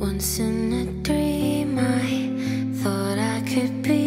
Once in a dream, I thought I could be.